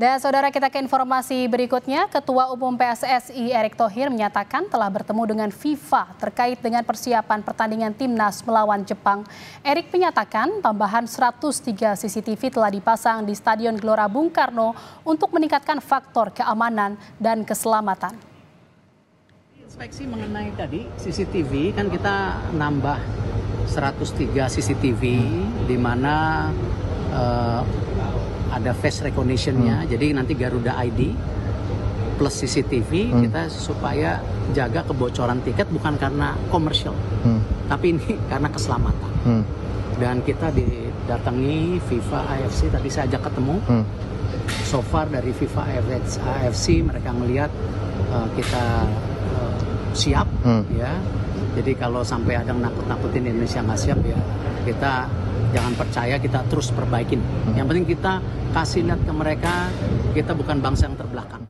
Dan saudara kita ke informasi berikutnya, Ketua Umum PSSI Erick Thohir menyatakan telah bertemu dengan FIFA terkait dengan persiapan pertandingan timnas melawan Jepang. Erick menyatakan tambahan 103 CCTV telah dipasang di Stadion Gelora Bung Karno untuk meningkatkan faktor keamanan dan keselamatan. Inspeksi mengenai tadi CCTV kan kita nambah 103 CCTV di mana uh, ada face recognition-nya. Hmm. Jadi nanti Garuda ID plus CCTV hmm. kita supaya jaga kebocoran tiket bukan karena komersial, hmm. tapi ini karena keselamatan. Hmm. Dan kita didatangi FIFA AFC tadi saya ajak ketemu. Hmm. So far dari FIFA AFC mereka melihat uh, kita uh, siap, hmm. ya. Jadi kalau sampai ada nakut-nakutin Indonesia nggak siap ya kita jangan percaya kita terus perbaikin. Yang penting kita kasih lihat ke mereka kita bukan bangsa yang terbelakang.